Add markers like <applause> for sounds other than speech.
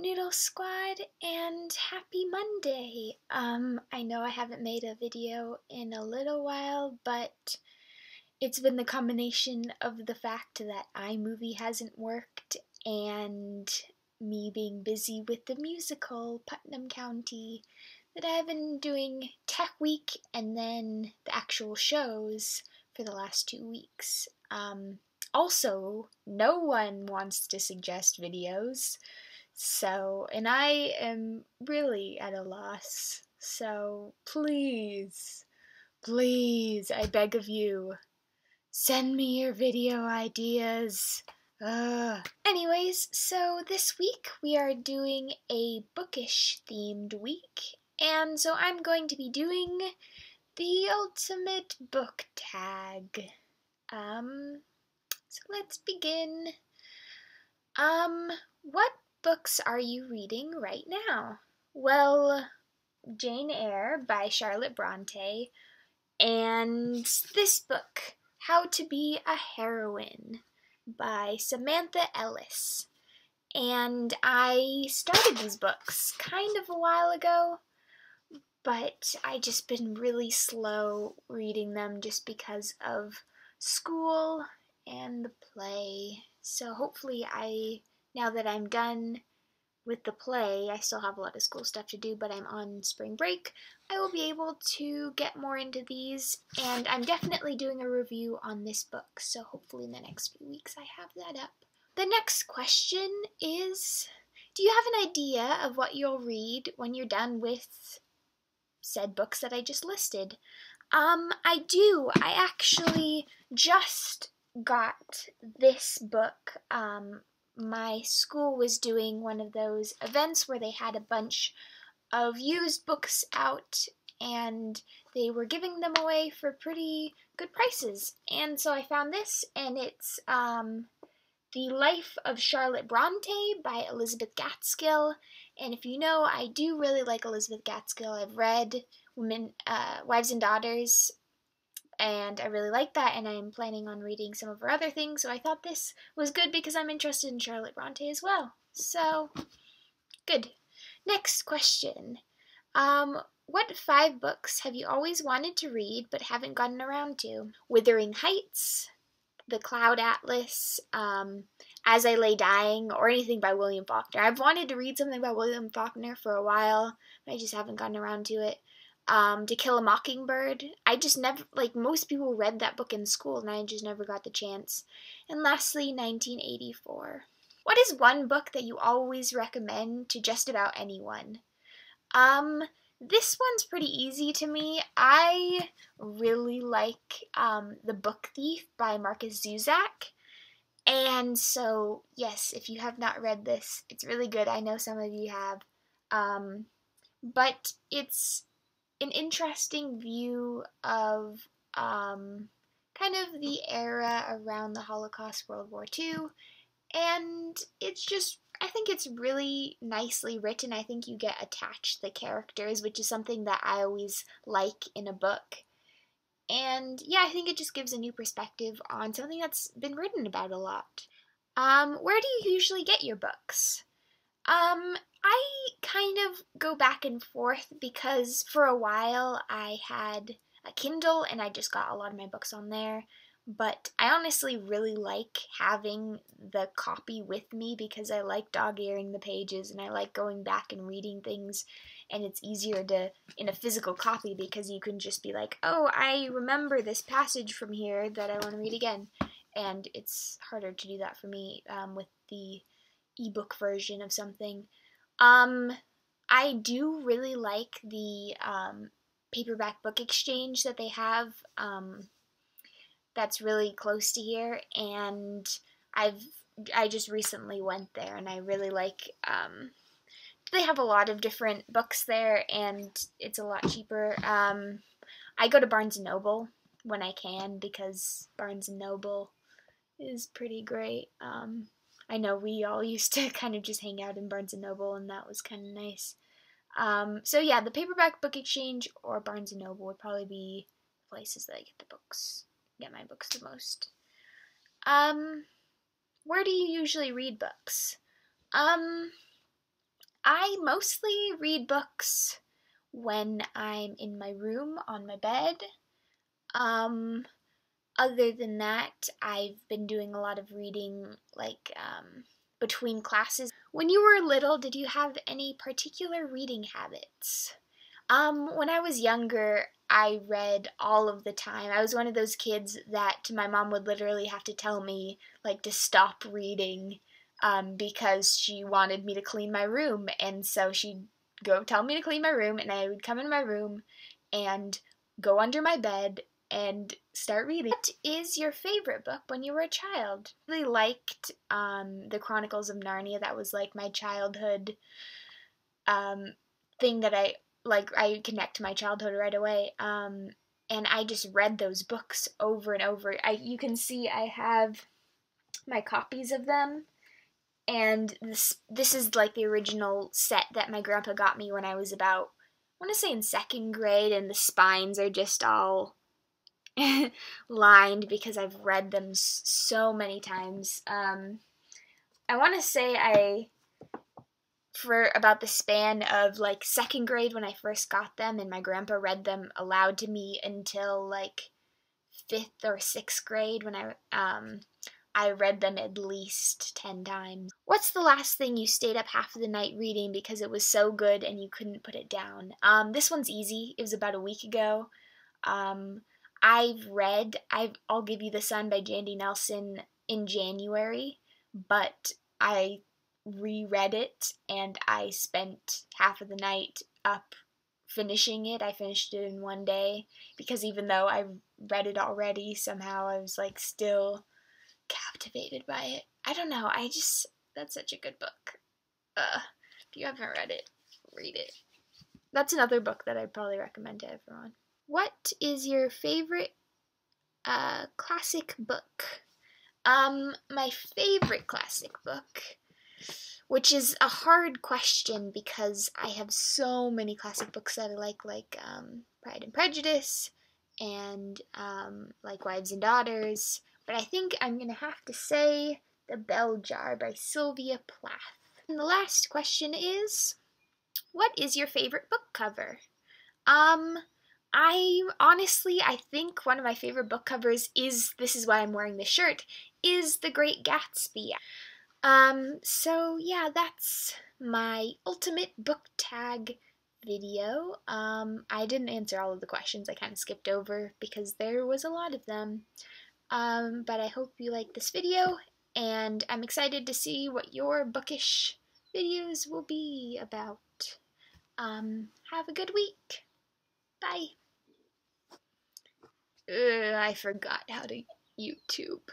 Noodle Squad, and happy Monday. Um, I know I haven't made a video in a little while, but it's been the combination of the fact that iMovie hasn't worked and me being busy with the musical Putnam County that I've been doing Tech Week and then the actual shows for the last two weeks. Um, also, no one wants to suggest videos. So, and I am really at a loss. So, please, please, I beg of you, send me your video ideas. Ugh. Anyways, so this week we are doing a bookish themed week, and so I'm going to be doing the ultimate book tag. Um, so let's begin. Um, what books are you reading right now? Well, Jane Eyre by Charlotte Bronte, and this book, How to Be a Heroine by Samantha Ellis. And I started these books kind of a while ago, but I just been really slow reading them just because of school and the play. So hopefully I now that I'm done with the play, I still have a lot of school stuff to do, but I'm on spring break. I will be able to get more into these, and I'm definitely doing a review on this book, so hopefully in the next few weeks I have that up. The next question is Do you have an idea of what you'll read when you're done with said books that I just listed? Um, I do. I actually just got this book um, my school was doing one of those events where they had a bunch of used books out and they were giving them away for pretty good prices. And so I found this, and it's um, The Life of Charlotte Bronte by Elizabeth Gaskell. And if you know, I do really like Elizabeth Gaskell. I've read Women, uh, Wives and Daughters and I really like that, and I'm planning on reading some of her other things, so I thought this was good because I'm interested in Charlotte Bronte as well. So, good. Next question. Um, what five books have you always wanted to read but haven't gotten around to? Wuthering Heights, The Cloud Atlas, um, As I Lay Dying, or anything by William Faulkner. I've wanted to read something by William Faulkner for a while, but I just haven't gotten around to it um, To Kill a Mockingbird. I just never, like, most people read that book in school, and I just never got the chance. And lastly, 1984. What is one book that you always recommend to just about anyone? Um, this one's pretty easy to me. I really like um, The Book Thief by Markus Zusak. And so, yes, if you have not read this, it's really good. I know some of you have. Um, but it's an interesting view of um, kind of the era around the Holocaust, World War II, and it's just I think it's really nicely written. I think you get attached to the characters, which is something that I always like in a book. And yeah, I think it just gives a new perspective on something that's been written about a lot. Um, where do you usually get your books? Um, I kind of go back and forth because for a while I had a Kindle and I just got a lot of my books on there. But I honestly really like having the copy with me because I like dog earing the pages and I like going back and reading things. And it's easier to, in a physical copy, because you can just be like, oh, I remember this passage from here that I want to read again. And it's harder to do that for me um, with the ebook version of something. Um, I do really like the um, paperback book exchange that they have. Um, that's really close to here, and I've I just recently went there, and I really like. Um, they have a lot of different books there, and it's a lot cheaper. Um, I go to Barnes and Noble when I can because Barnes and Noble is pretty great. Um, I know we all <laughs> used to kind of just hang out in Barnes and Noble, and that was kind of nice. Um, so yeah, the paperback book exchange or Barnes and Noble would probably be places that I get the books, get my books the most. Um, where do you usually read books? Um, I mostly read books when I'm in my room on my bed. Um, other than that, I've been doing a lot of reading like um, between classes. When you were little, did you have any particular reading habits? Um, when I was younger, I read all of the time. I was one of those kids that my mom would literally have to tell me like to stop reading um, because she wanted me to clean my room, and so she'd go tell me to clean my room, and I would come in my room and go under my bed and start reading. What is your favorite book when you were a child? I really liked um, the Chronicles of Narnia. That was like my childhood um, thing that I like. I connect to my childhood right away. Um, and I just read those books over and over. I you can see I have my copies of them and this this is like the original set that my grandpa got me when I was about I want to say in second grade and the spines are just all <laughs> lined because I've read them so many times. Um, I want to say I for about the span of like second grade when I first got them and my grandpa read them aloud to me until like fifth or sixth grade when I um I read them at least 10 times. What's the last thing you stayed up half of the night reading because it was so good and you couldn't put it down? Um, this one's easy. It was about a week ago. Um, I've read i will Give You the Sun by Jandy Nelson in January, but I reread it and I spent half of the night up finishing it. I finished it in one day because even though I read it already, somehow I was like still captivated by it. I don't know. I just that's such a good book. Uh, if you haven't read it, read it. That's another book that I'd probably recommend to everyone. What is your favorite uh, classic book? Um, my favorite classic book, which is a hard question because I have so many classic books that I like, like um, Pride and Prejudice, and um, like Wives and Daughters, but I think I'm to have to say The Bell Jar by Sylvia Plath. And the last question is What is your favorite book cover? Um, I honestly, I think one of my favorite book covers is This Is Why I'm Wearing This Shirt, is The Great Gatsby. Um, so yeah, that's my ultimate book tag video. Um, I didn't answer all of the questions, I kind of skipped over because there was a lot of them. Um, but I hope you like this video, and I'm excited to see what your bookish videos will be about. Um, have a good week. Bye. Ugh, I forgot how to YouTube.